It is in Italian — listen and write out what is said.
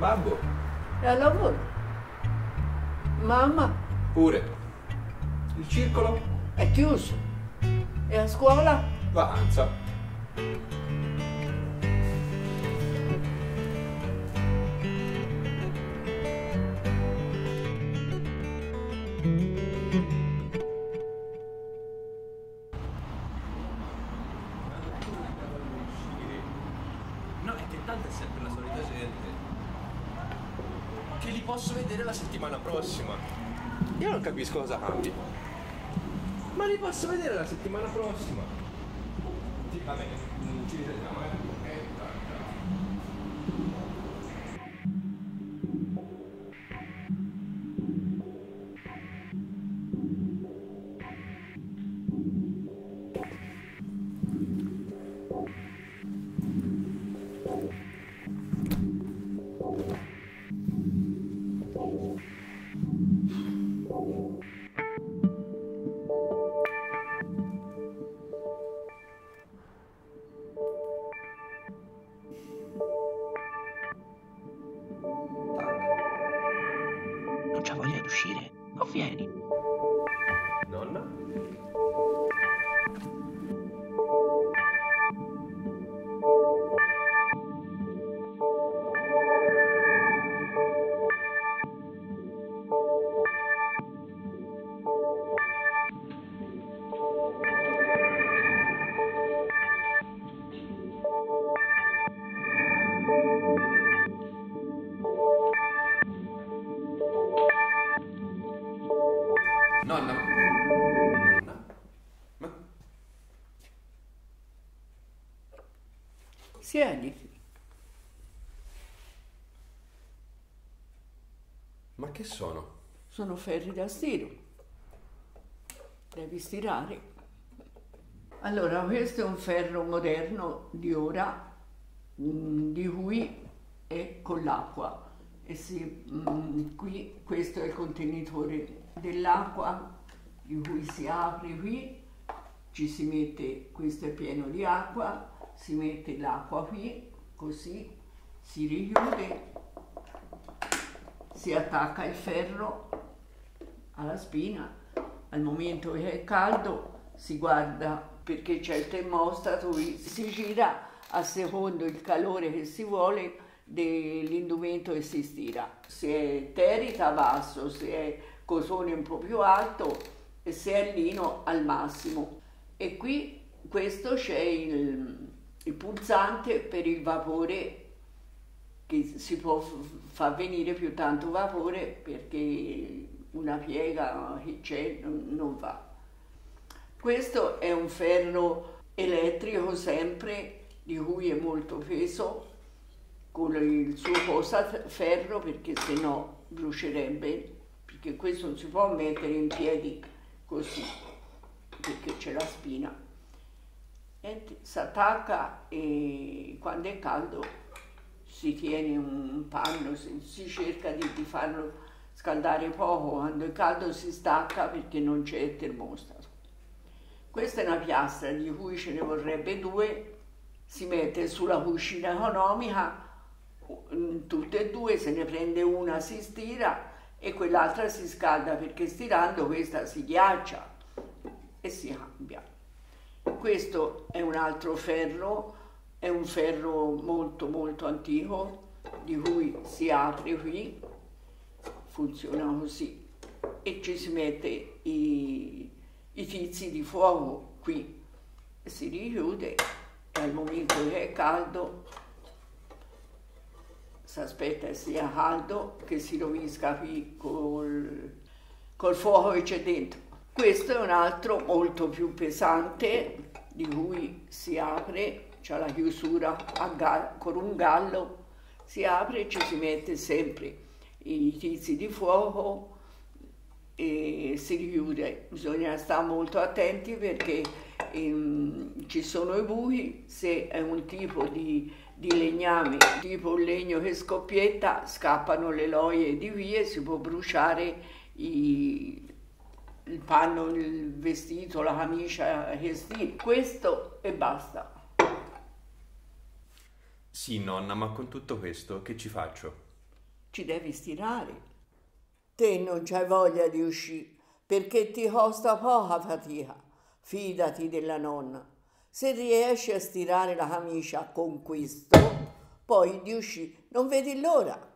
Babbo? È al lavoro. Mamma Pure. Il circolo? è chiuso. E a scuola? Avanza. Posso vedere la settimana prossima. Io non capisco cosa cambi. Ma li posso vedere la settimana prossima. Sì, vabbè, non ci risentiamo, eh. Non c'ha voglia di uscire? Non vieni. Nonna? Siediti. Ma che sono? Sono ferri da stiro. Devi stirare. Allora, questo è un ferro moderno di ora, mm, di cui è con l'acqua. E si, mm, qui, questo è il contenitore dell'acqua, di cui si apre qui, ci si mette, questo è pieno di acqua, si mette l'acqua qui, così, si richiude si attacca il ferro alla spina, al momento che è caldo si guarda perché c'è il termostato, si gira a secondo il calore che si vuole dell'indumento che si stira. Se è terita basso, se è cotone un po' più alto e se è lino al massimo. E qui questo c'è il, il pulsante per il vapore che si può far venire più tanto vapore perché una piega che c'è non, va. Questo è un ferro elettrico sempre di cui è molto peso con il suo posaferro perché se no brucierebbe perché questo non si può mettere in piedi così perché c'è la spina. Si attacca e quando è caldo si tiene un panno, si, si cerca di, di farlo scaldare poco, quando è caldo si stacca perché non c'è il termostato. Questa è una piastra di cui ce ne vorrebbe due, si mette sulla cucina economica, tutte e due, se ne prende una, si stira e quell'altra si scalda perché stirando questa si ghiaccia e si cambia. Questo è un altro ferro, è un ferro molto molto antico di cui si apre qui, funziona così e ci si mette i, i tizi di fuoco qui, si richiude e al momento che è caldo si aspetta che sia caldo che si rovisca qui col, col fuoco che c'è dentro. Questo è un altro molto più pesante di cui si apre, c'è la chiusura a ga- con un gallo, si apre e ci si mette sempre i tizi di fuoco e si richiude. Bisogna stare molto attenti perché ehm, ci sono i buchi, se è un tipo di, di legname, tipo un legno che scoppietta, scappano le loie di via e si può bruciare i, il panno, il vestito, la camicia che stili. Questo e basta. Sì, nonna, ma con tutto questo che ci faccio? ci devi stirare. Te non c'hai voglia di uscire perché ti costa poca fatica. Fidati della nonna. Se riesci a stirare la camicia con questo, poi di uscire non vedi l'ora.